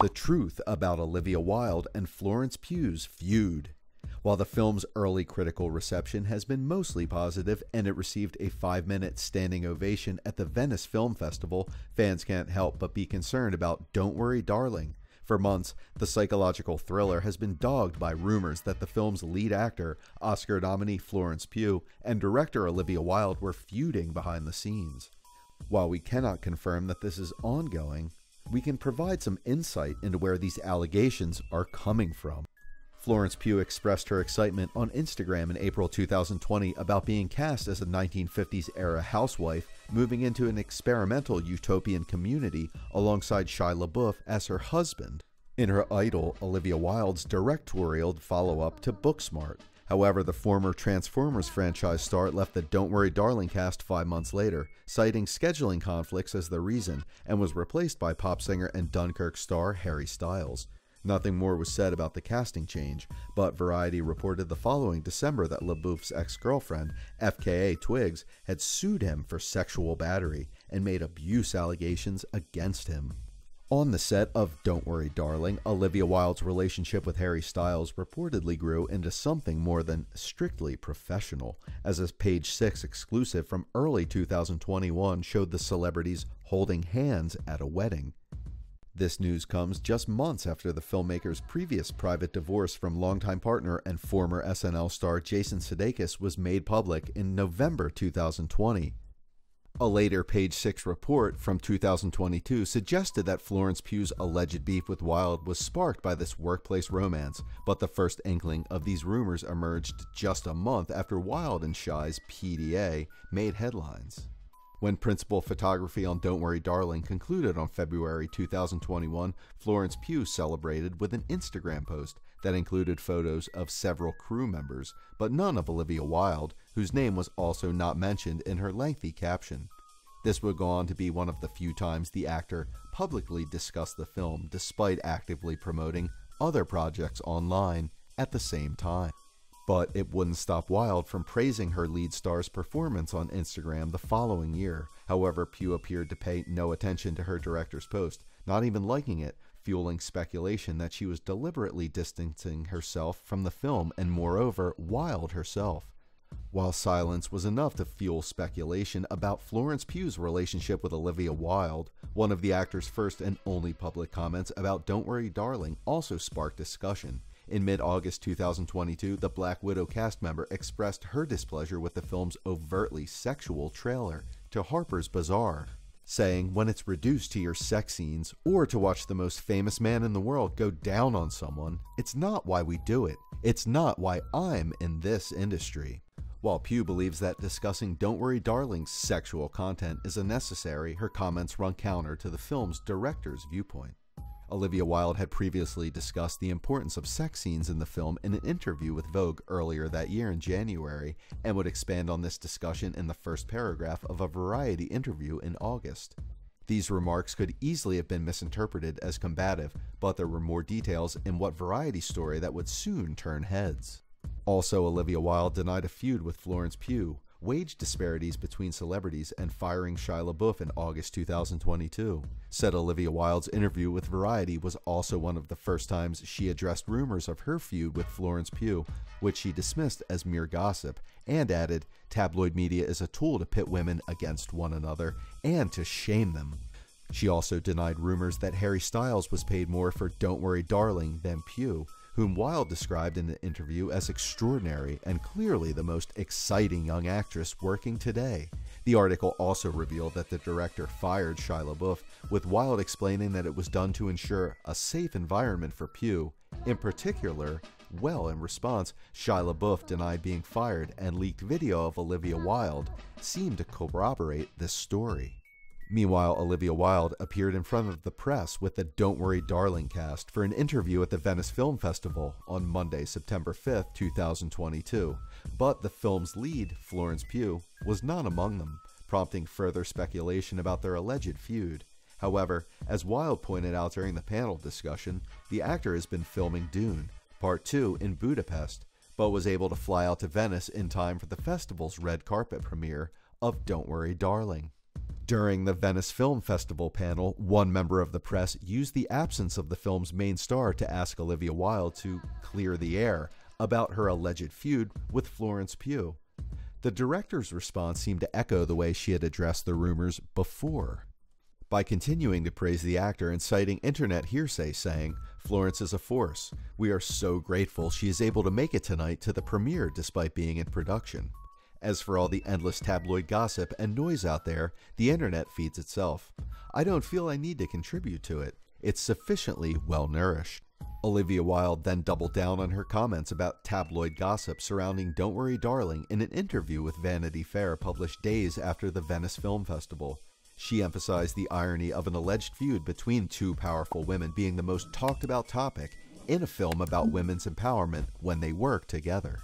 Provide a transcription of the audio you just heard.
the truth about Olivia Wilde and Florence Pugh's feud. While the film's early critical reception has been mostly positive and it received a five minute standing ovation at the Venice Film Festival, fans can't help but be concerned about Don't Worry Darling. For months, the psychological thriller has been dogged by rumors that the film's lead actor, Oscar nominee Florence Pugh, and director Olivia Wilde were feuding behind the scenes. While we cannot confirm that this is ongoing, we can provide some insight into where these allegations are coming from. Florence Pugh expressed her excitement on Instagram in April 2020 about being cast as a 1950s era housewife moving into an experimental utopian community alongside Shia LaBeouf as her husband. In her Idol, Olivia Wilde's directorial follow up to Booksmart. However, the former Transformers franchise star left the Don't Worry Darling cast five months later, citing scheduling conflicts as the reason, and was replaced by pop singer and Dunkirk star Harry Styles. Nothing more was said about the casting change, but Variety reported the following December that LaBeouf's ex girlfriend, FKA Twigs, had sued him for sexual battery and made abuse allegations against him. On the set of Don't Worry Darling, Olivia Wilde's relationship with Harry Styles reportedly grew into something more than strictly professional, as a Page 6 exclusive from early 2021 showed the celebrities holding hands at a wedding. This news comes just months after the filmmaker's previous private divorce from longtime partner and former SNL star Jason Sudeikis was made public in November 2020. A later Page 6 report from 2022 suggested that Florence Pugh's alleged beef with Wilde was sparked by this workplace romance, but the first inkling of these rumors emerged just a month after Wilde and Shia's PDA made headlines. When principal photography on Don't Worry Darling concluded on February 2021, Florence Pugh celebrated with an Instagram post that included photos of several crew members, but none of Olivia Wilde, whose name was also not mentioned in her lengthy caption. This would go on to be one of the few times the actor publicly discussed the film despite actively promoting other projects online at the same time. But it wouldn't stop Wilde from praising her lead star's performance on Instagram the following year. However, Pugh appeared to pay no attention to her director's post, not even liking it, fueling speculation that she was deliberately distancing herself from the film and, moreover, Wilde herself. While silence was enough to fuel speculation about Florence Pugh's relationship with Olivia Wilde, one of the actor's first and only public comments about Don't Worry Darling also sparked discussion. In mid August 2022, the Black Widow cast member expressed her displeasure with the film's overtly sexual trailer to Harper's Bazaar, saying, When it's reduced to your sex scenes, or to watch the most famous man in the world go down on someone, it's not why we do it. It's not why I'm in this industry. While Pugh believes that discussing Don't Worry Darling's sexual content is unnecessary, her comments run counter to the film's director's viewpoint. Olivia Wilde had previously discussed the importance of sex scenes in the film in an interview with Vogue earlier that year in January, and would expand on this discussion in the first paragraph of a Variety interview in August. These remarks could easily have been misinterpreted as combative, but there were more details in what Variety story that would soon turn heads. Also, Olivia Wilde denied a feud with Florence Pugh, wage disparities between celebrities, and firing Shia LaBeouf in August 2022. Said Olivia Wilde's interview with Variety was also one of the first times she addressed rumors of her feud with Florence Pugh, which she dismissed as mere gossip, and added, tabloid media is a tool to pit women against one another and to shame them. She also denied rumors that Harry Styles was paid more for Don't Worry Darling than Pugh, whom Wilde described in an interview as extraordinary and clearly the most exciting young actress working today. The article also revealed that the director fired Shia LaBeouf, with Wilde explaining that it was done to ensure a safe environment for Pugh. In particular, well, in response, Shia LaBeouf denied being fired, and leaked video of Olivia Wilde seemed to corroborate this story. Meanwhile, Olivia Wilde appeared in front of the press with the Don't Worry Darling cast for an interview at the Venice Film Festival on Monday, September 5, 2022. But the film's lead, Florence Pugh, was not among them, prompting further speculation about their alleged feud. However, as Wilde pointed out during the panel discussion, the actor has been filming Dune, Part 2 in Budapest, but was able to fly out to Venice in time for the festival's red carpet premiere of Don't Worry Darling. During the Venice Film Festival panel, one member of the press used the absence of the film's main star to ask Olivia Wilde to clear the air about her alleged feud with Florence Pugh. The director's response seemed to echo the way she had addressed the rumors before. By continuing to praise the actor and citing internet hearsay, saying, Florence is a force. We are so grateful she is able to make it tonight to the premiere despite being in production. As for all the endless tabloid gossip and noise out there, the internet feeds itself. I don't feel I need to contribute to it. It's sufficiently well nourished. Olivia Wilde then doubled down on her comments about tabloid gossip surrounding Don't Worry Darling in an interview with Vanity Fair published days after the Venice Film Festival. She emphasized the irony of an alleged feud between two powerful women being the most talked about topic in a film about women's empowerment when they work together.